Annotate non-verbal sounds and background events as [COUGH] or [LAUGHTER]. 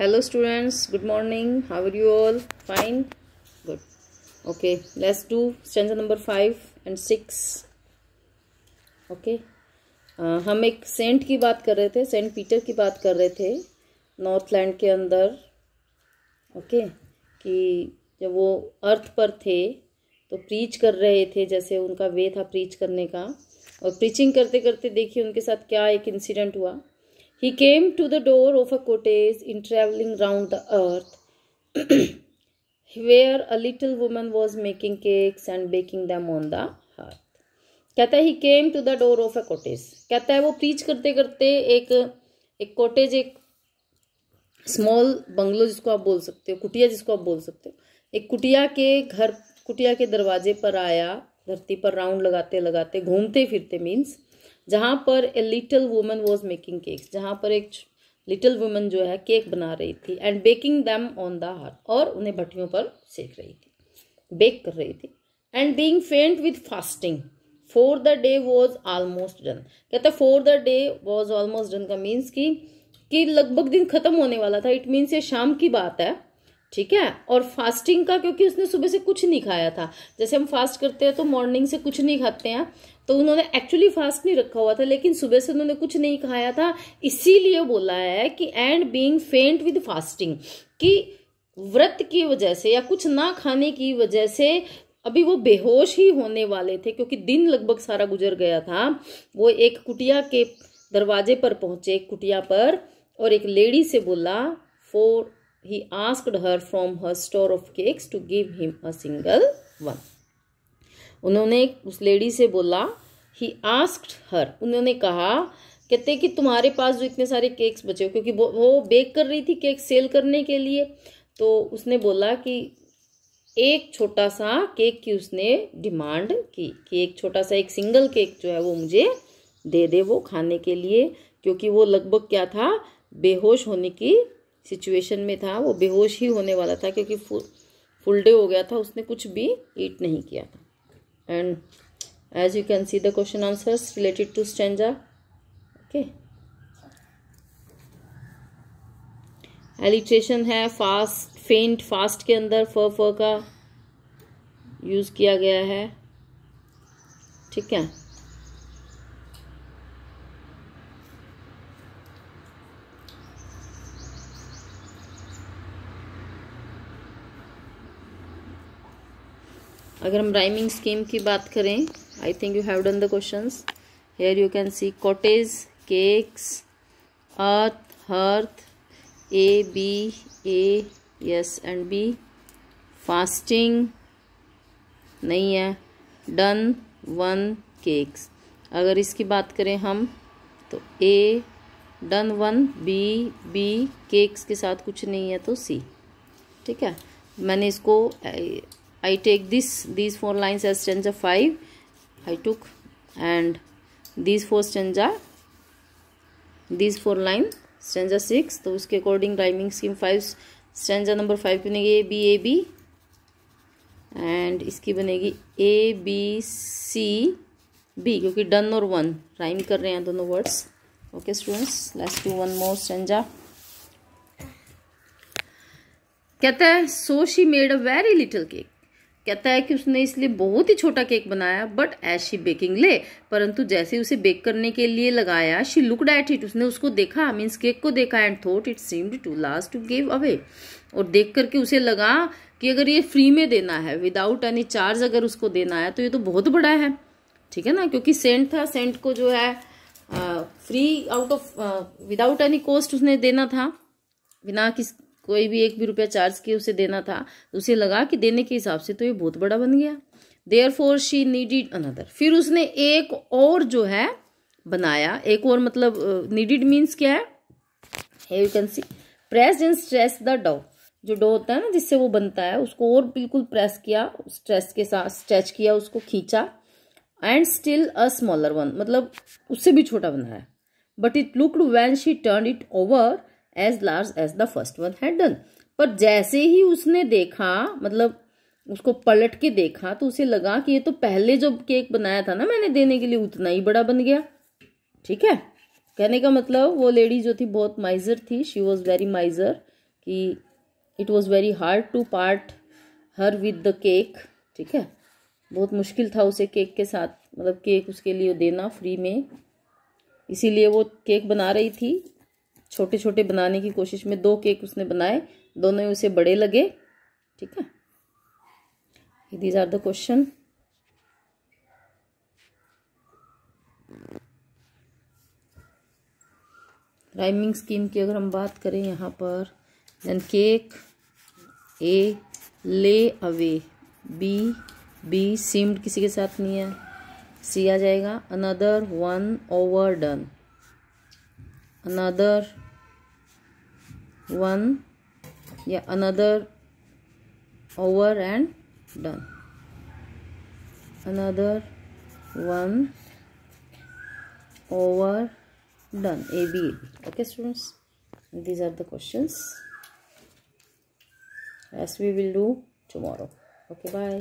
hello students. Good morning. How are you all? Fine? Good. Okay let's do stanza number five six. Okay. Uh, हम एक Saint की बात कर रहे थे सेंट पीटर की बात कर रहे थे नॉर्थलैंड के अंदर. ओके okay, कि जब वो अर्थ पर थे तो प्रीच कर रहे थे जैसे उनका वे था प्रीच करने का. और प्रीचिंग करते करते देखिए उनके साथ क्या एक इंसिडेंट हुआ. He came to the door of a cottage in traveling round the earth, [CLEARS THROAT] where a little woman was making cakes and baking them on the hearth. कहता है he came to the door of a cottage कहता है वो preach करते करते एक एक cottage एक स्मॉल बंगलो जिसको आप बोल सकते हो कुटिया जिसको आप बोल सकते हो एक कुटिया के घर कुटिया के दरवाजे पर आया धरती पर राउंड लगाते लगाते घूमते फिरते मीन्स जहाँ पर a little woman was making cakes जहाँ पर एक लिटिल वुमन जो है केक बना रही थी and baking them on the hearth और उन्हें भट्टियों पर सेक रही थी बेक कर रही थी and being faint with fasting for the day was almost done कहते for the day was almost done का मीन्स की, कि लगभग दिन खत्म होने वाला था इट मीन्स ये शाम की बात है ठीक है? और फास्टिंग का, क्योंकि उसने सुबह से कुछ नहीं खाया था। जैसे हम फास्ट करते हैं तो मॉर्निंग से कुछ नहीं खाते हैं तो उन्होंने एक्चुअली फास्ट नहीं रखा हुआ था, लेकिन सुबह से उन्होंने कुछ नहीं खाया था। इसीलिए बोला है कि and being faint with fasting कि व्रत की वजह से या कुछ ना खाने की वजह से अभी वो बेहोश ही होने वाले थे, क्योंकि दिन लगभग सारा गुजर गया था। वो एक कुटिया के दरवाजे पर पहुँचे, कुटिया पर, और एक लेडी से बोला for he asked her from her store of cakes to give him a single one. उन्होंने उस लेडी से बोला ही आस्क्ड हर उन्होंने कहा, कहते कि तुम्हारे पास जो इतने सारे केक्स बचे हो, क्योंकि वो वो बेक कर रही थी केक सेल करने के लिए तो उसने बोला कि एक छोटा सा केक की उसने डिमांड की कि एक छोटा सा एक सिंगल केक जो है वो मुझे दे दे वो खाने के लिए, क्योंकि वो लगभग क्या था, बेहोश होने की सिचुएशन में था, वो बेहोश ही होने वाला था क्योंकि फुल फुल डे हो गया था, उसने कुछ भी ईट नहीं किया था। And as you can see the question answers related to stanza okay alliteration है फास्ट फेंट फास्ट के अंदर फ फ का यूज़ किया गया है। ठीक है? अगर हम राइमिंग स्कीम की बात करें I think you have done the question here you can see cottage cakes earth hearth A B A yes and B fasting नहीं है. डन वन केक्स अगर इसकी बात करें हम तो A done one B B cakes के साथ कुछ नहीं है तो सी ठीक है? मैंने इसको I take this, these four lines as stanza 5 I took, and these four stanza, these four line, stanza 6 तो उसके according rhyming scheme 5 stanza number 5 बनेगी A B A B and इसकी बनेगी ए बी सी बी क्योंकि done और one rhyme कर रहे हैं दोनों words okay students let's do one more stanza कहता है so she made a very little cake कहता है कि उसने इसलिए बहुत ही छोटा केक बनाया बट एज शी बेकिंग ले, परंतु जैसे उसे बेक करने के लिए लगाया शी लुकड एट इट उसने उसको देखा मीन्स केक को देखा and thought it seemed too last to give away और देख करके उसे लगा कि अगर ये फ्री में देना है विदाउट एनी चार्ज अगर उसको देना है तो ये तो बहुत बड़ा है। ठीक है ना? क्योंकि सेंट था सेंट को जो है free out of without any cost उसने देना था। बिना किस कोई भी एक भी रुपया चार्ज किए उसे देना था। तो उसे लगा कि देने के हिसाब से तो ये बहुत बड़ा बन गया। Therefore she needed another फिर उसने एक और जो है बनाया। एक और मतलब नीडिड uh, मीन्स क्या है? You can see press and stress the dough जो डो होता है ना जिससे वो बनता है उसको और बिल्कुल प्रेस किया स्ट्रेस के साथ स्ट्रेच किया उसको खींचा। And still a smaller one मतलब उससे भी छोटा बनाया but it looked when she turn it over as large as the first one had done पर जैसे ही उसने देखा मतलब उसको पलट के देखा तो उसे लगा कि ये तो पहले जो केक बनाया था ना मैंने देने के लिए, उतना ही बड़ा बन गया। ठीक है? कहने का मतलब वो लेडी जो थी बहुत माइजर थी। शी वॉज़ वेरी माइजर कि it was very hard to part her with the cake ठीक है? बहुत मुश्किल था उसे केक के साथ मतलब केक उसके लिए देना फ्री में। इसीलिए वो केक बना रही थी। छोटे छोटे बनाने की कोशिश में दो केक उसने बनाए, दोनों ही उसे बड़े लगे, ठीक है? These are the question rhyming scheme की अगर हम बात करें यहाँ पर then cake A lay away B B seemed किसी के साथ नहीं है. सी आ जाएगा. Another one over done another one. Yeah another over and done. Another one over done. A b okay students. These are the questions. As we will do tomorrow. Okay bye.